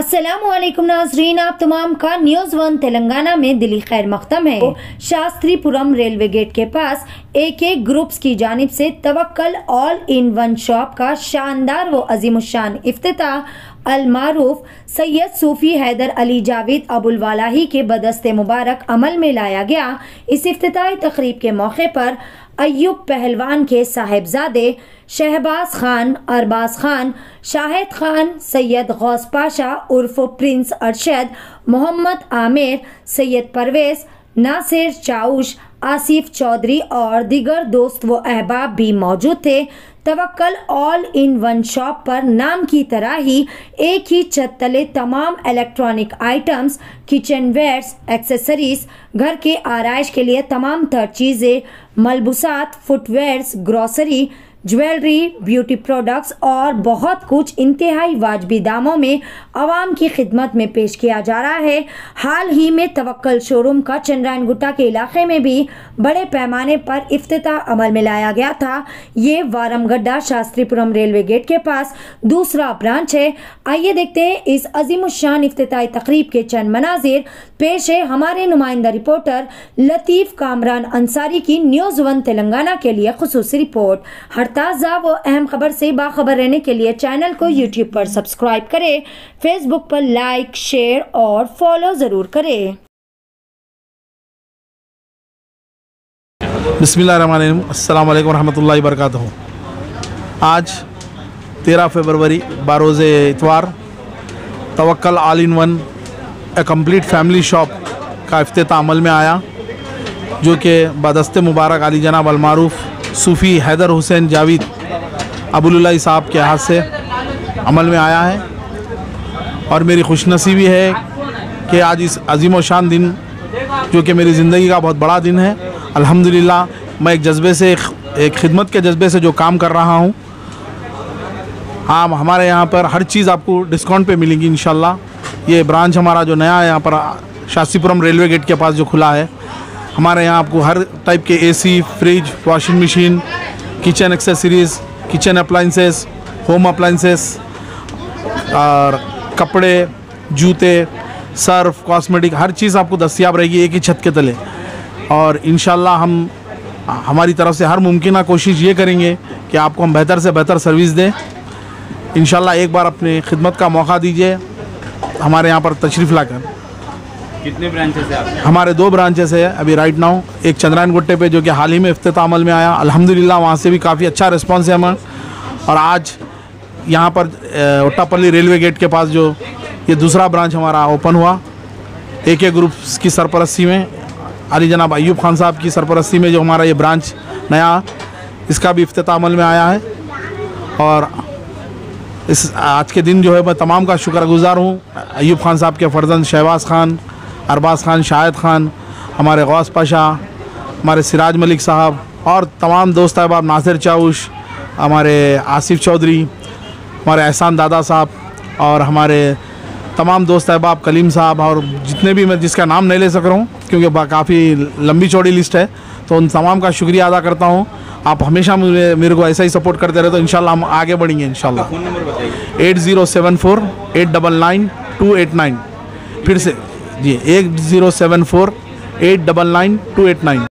असलम नाजरीन आप तमाम का न्यूज़ वन तेलंगाना में दिली खैर मख्तम है। शास्त्रीपुरम रेलवे गेट के पास एक एक ग्रुप्स की जानिब से Tawakkal all in one shop का शानदार व अजीम शान इफ्तिताह अलमारूफ सैयद सूफी हैदर अली जावेद अबुलवालाही के बदस्ते मुबारक अमल में लाया गया। इस इफ्तिताही तकरीब के मौके पर अयुब पहलवान के साहेबजादे शहबाज खान, अरबाज खान, शाहिद खान, सैयद गौस पाशा, उर्फ़ प्रिंस अरशद, मोहम्मद आमिर, सैयद परवेज, नासिर चाउश आसिफ चौधरी और दिगर दोस्त व अहबाब भी मौजूद थे। Tawakkal all in one shop पर नाम की तरह ही एक ही छत तले तमाम electronic items kitchen wares accessories घर के आरइश के लिए तमाम तर चीज़ें मलबूसात footwears grocery jewellery, beauty products और बहुत कुछ इंतहाई वाजबी दामों में आवाम की खिदमत में पेश किया जा रहा है। हाल ही में तवक्कल शोरूम का चंद्रायन गुट्टा के इलाके में भी बड़े पैमाने पर इफ्तिताह अमल में लाया गया था। ये वारमगड्डा शास्त्रीपुरम रेलवे गेट के पास दूसरा ब्रांच है। आइए देखते हैं इस अजीम शान इफ्तिताही तकरीब के चंद मनाजिर। पेश है हमारे नुमाइंदा रिपोर्टर लतीफ़ कामरान अंसारी की न्यूज़ वन तेलंगाना के लिए खसूस रिपोर्ट। हर ताज़ा व अहम खबर से बाखबर रहने के लिए चैनल को यूट्यूब पर सब्सक्राइब करें फेसबुक पर लाइक शेयर और फॉलो ज़रूर करें। बिसमीम अल्लाम वरहमल वरक आज तेरह फरवरी, बारोज़ इतवार Tawakkal all in one, a complete family shop का अफ्ताह अमल में आया, जो कि बदस्त मुबारक अली जनाब अलमारूफ़ सूफ़ी हैदर हुसैन जावेद अबुल्ला साहब के हाथ से अमल में आया है। और मेरी खुशनसीबी है कि आज इस अजीम शान दिन, जो कि मेरी ज़िंदगी का बहुत बड़ा दिन है, अल्हम्दुलिल्लाह, मैं एक जज्बे से, एक खिदमत के जज्बे से जो काम कर रहा हूँ हाँ हमारे यहाँ पर हर चीज़ आपको डिस्काउंट पे मिलेगी इन ये ब्रांच हमारा जो नया यहाँ पर शास्त्रीपुरम रेलवे गेट के पास जो खुला है हमारे यहाँ आपको हर टाइप के AC fridge washing machine kitchen accessories kitchen appliances home appliances और कपड़े, जूते सर्फ कॉस्मेटिक हर चीज़ आपको दस्तियाब रहेगी एक ही छत के तले। और इन हम, हमारी तरफ़ से हर मुमकिन कोशिश ये करेंगे कि आपको हम बेहतर से बेहतर सर्विस दें। इन एक बार अपनी खिदमत का मौका दीजिए, हमारे यहाँ पर तशरीफ़ लाकर। कितने ब्रांचेस है आप हमारे दो ब्रांचेस है अभी राइट नाउ एक चंद्रायन गुट्टे पे, जो कि हाल ही में अफ्ताह अमल में आया। अल्हम्दुलिल्लाह, वहाँ से भी काफ़ी अच्छा रिस्पॉन्स है हमारा। और आज यहाँ पर ओट्टापल्ली रेलवे गेट के पास जो ये दूसरा ब्रांच हमारा ओपन हुआ। ए के ग्रुप की सरपरस्ती में, अली जनाब अयूब खान साहब की सरपरस्ती में जो हमारा ये ब्रांच नया, इसका भी अफ्ताह अमल में आया है। और इस, आज के दिन जो है, मैं तमाम का शुक्रगुजार हूँ। अयूब खान साहब के फ़र्जंद शहबाज खान अरबाज खान शाहिद खान हमारे गौस पाशा हमारे सिराज मलिक साहब और तमाम दोस्त अहबाब नासिर चाउश हमारे आसिफ चौधरी हमारे एहसान दादा साहब और हमारे तमाम दोस्त अहबाब कलीम साहब और जितने भी मैं जिसका नाम नहीं ले सक रहा हूँ क्योंकि काफ़ी लंबी चौड़ी लिस्ट है तो उन तमाम का शुक्रिया अदा करता हूँ। आप हमेशा मुझे मेरे को ऐसा ही सपोर्ट करते रहे तो इंशाल्लाह हम आगे बढ़ेंगे इन eight zero seven four eight double nine two eight nine. फिर से जी एक zero seven four eight double nine two eight nine.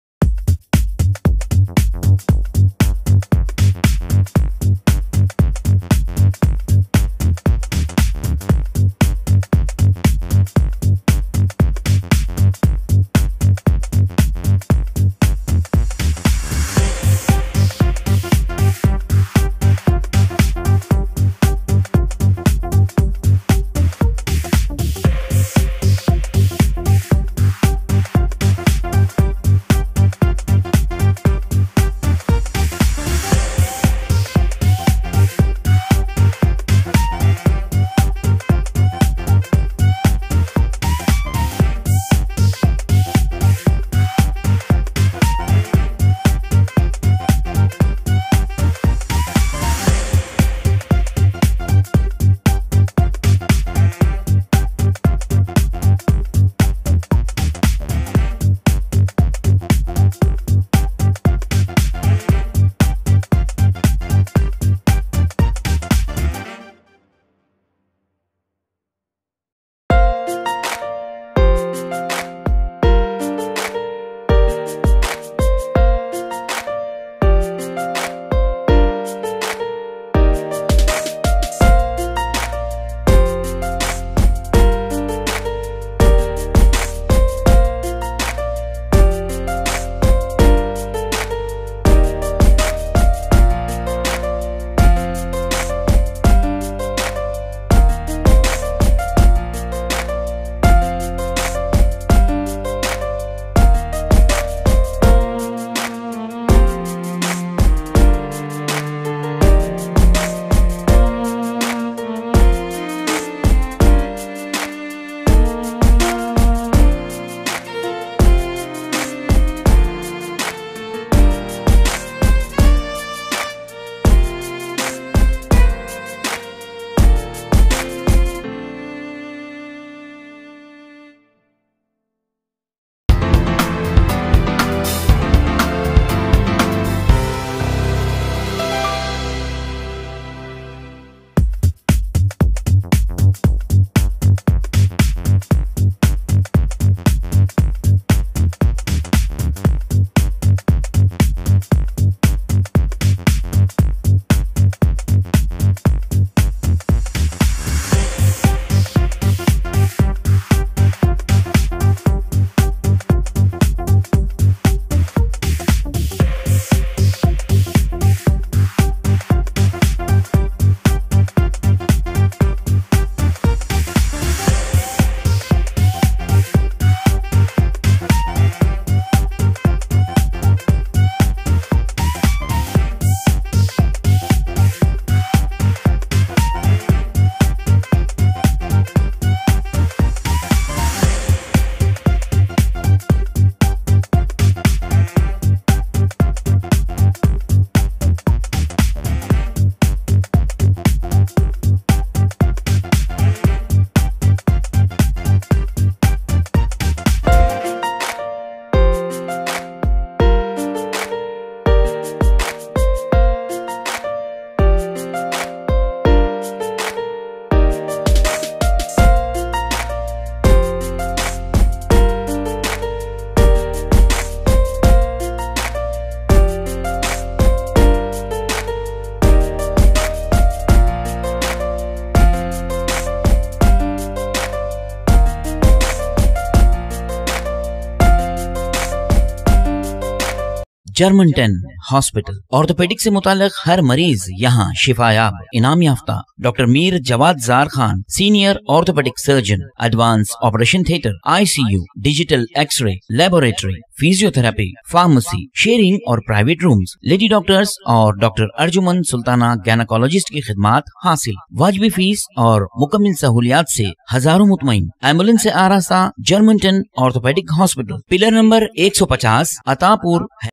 German ten hospital orthopedic से मुतालिक हर मरीज़ यहाँ शिफायाब, इनाम याफ्ता। Doctor Mir Jawad Jar Khan senior orthopedic surgeon advance operation theatre ICU digital x ray laboratory physiotherapy pharmacy sharing और private rooms lady doctors और डॉक्टर अर्जुमन सुल्ताना गैनाकोलॉजिस्ट की खिदमत हासिल। वाजबी फ़ीस और मुकम्मल सहूलियात से हज़ारों मुतमिन एंबुलेंस से आरास्ता German ten orthopedic hospital pillar number 150 Attapur